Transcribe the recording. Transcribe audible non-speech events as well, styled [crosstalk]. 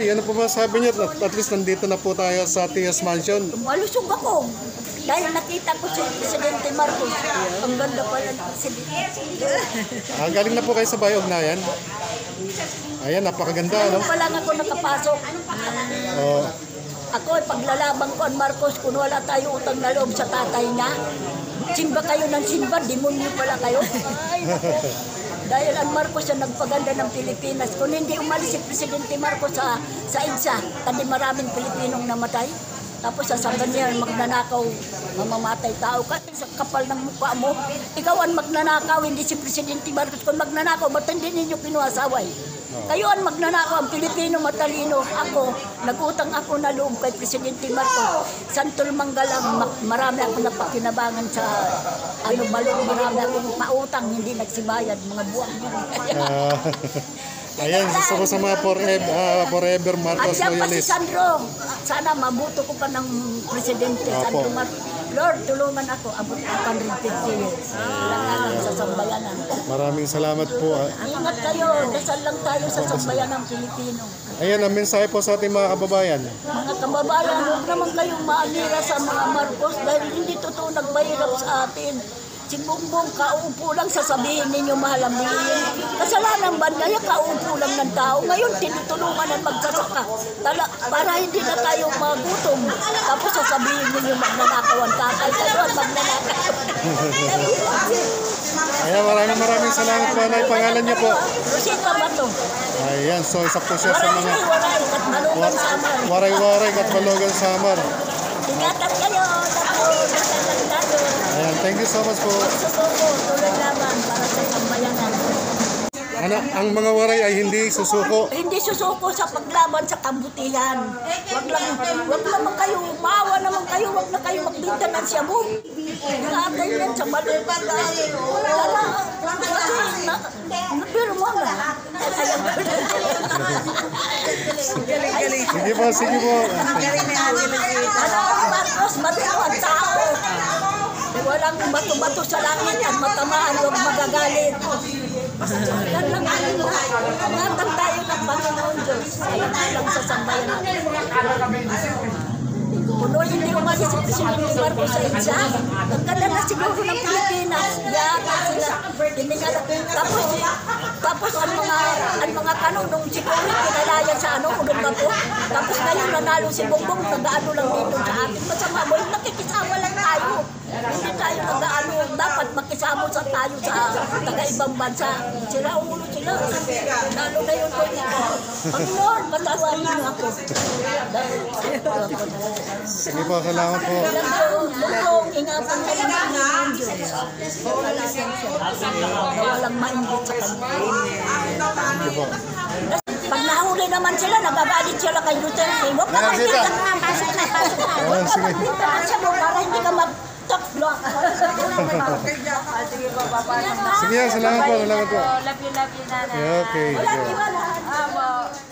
Ano po ba sabi niyo? At, at least nandito na po tayo sa Tias Mansion. Malusog ako. Dahil nakita ko si Presidente Marcos. Ang ganda pala ng Presidente. Ah, galing na po kayo sa Bayog na yan. Ayan, napakaganda, no? Ngayon pa lang ako nakapasok. Oh, Ako, paglalaban ko ang Marcos, kung wala tayo utang na loob sa tatay niya, simba kayo ng simba, demonyo pala kayo. Ay. [laughs] Dahil ang Marcos ang nagpaganda ng Pilipinas. Kung hindi umalis si Presidente Marcos sa, sa EDSA, tadi maraming Pilipinong namatay. Tapos sasabihin niya, magnanakaw, mamamatay tao ka. Sa kapal ng mukha mo, ikaw ang magnanakaw, hindi si Presidente Marcos. Kung magnanakaw, ba't hindi ninyo pinuasaway? Kayo ang magnanakaw, ang Pilipino matalino. Ako, nagutang ako na loob kay Presidente Marcos. Santol Manggalang, ma- marami ako napakinabangan sa ano balong, marami akong pautang, hindi nagsibayad, mga buwan yun. ah, [laughs] ayan, gusto ko sa mga forever, ah, forever At Marcos siya pa si. Sandro, sana mabuto ko pa ng Presidente Apo. Sandro Marcos. Lord, tulungan ako, abot ako 150 years. Kailangan sa sambayanan. Maraming salamat po. ah. Ingat kayo, dasal lang tayo sa sambayanan Pilipino. Ayan, ang mensahe po sa ating mga kababayan. Mga kababayan, huwag naman kayong maalira sa mga Marcos dahil hindi totoo nagbayarap sa atin. Si Bongbong, kaupo lang sasabihin ninyo mahal ang ba niya, kaupo lang ng tao. Ngayon, tinutulungan ang magsasaka. Tala, para hindi na tayo magutom. Tapos sasabihin ninyo magnanakaw ang tatay. Kayo ang magnanakaw. [laughs] Ayan, maraming maraming salamat po. Ano pangalan niyo po? Rosita ba to? Ayan, so isa po siya sa Waray, mga waray, at malugan sa aman. waray-waray at Balogan Samar. Ingatan kayo, tayo. Ayan, thank you so much po. Susuko, tuloy laban para sa sambayanan. Ano, ang mga waray ay hindi susuko. Hindi susuko sa paglaban sa kabutihan. Wag lang, wag naman kayo, maawa naman kayo, wag na kayo magbinta ng shabu. Nakatay yan sa malupan lang. Sana, kasi, na, napiro mo na. Sige po, sige po. Ano, Marcos, matino ang tao. Walang bato-bato sa langit at matamaan, huwag magagalit. Yan lang ano mo. Ingatan tayo ng Panginoon Diyos. Alam lang sa sambayan Puno hindi umalis si Presidente Marcos sa. Ang ganda na siguro ng Pilipinas. Yata sila. Hindi nga na. Tapos, tapos ang mga ang mga kanunong siguro kinalaya sa ano, ulong bato. Tapos ngayon nanalo si Bongbong, nag-ano lang dito sa atin. Masama mo, nakikisama lang tayo. Hindi tayo nag-ano, sa tayo sa taga-ibang bansa. Sila ulo sila. Lalo na yun ko Panginoon, patawarin niyo ako. Sige po, salamat po. Bukong, ingatan ka ng Panginoon Diyos. Siya. Na walang mainggit sa kanya. Po. Pag nahuli naman sila, nagagalit sila kay Duterte. Huwag ka sita. Pasok na, pasok na. Huwag ka magbinta ng sabi para hindi ka Chocks block. Sige, salamat po. Salamat po. Love you, love you, Nana. Okay. Wala, iwan. Amo.